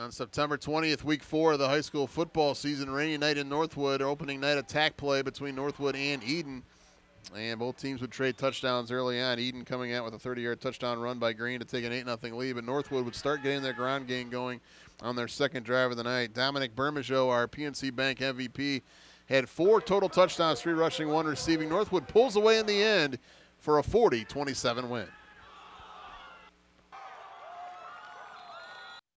On September 20th, week four of the high school football season, rainy night in Northwood, opening night attack play between Northwood and Edon. And both teams would trade touchdowns early on. Edon coming out with a 30 yard touchdown run by Green to take an 8 0 lead. But Northwood would start getting their ground game going on their second drive of the night. Dominic Bermageau, our PNC Bank MVP, had four total touchdowns, three rushing, one receiving. Northwood pulls away in the end for a 40 27 win.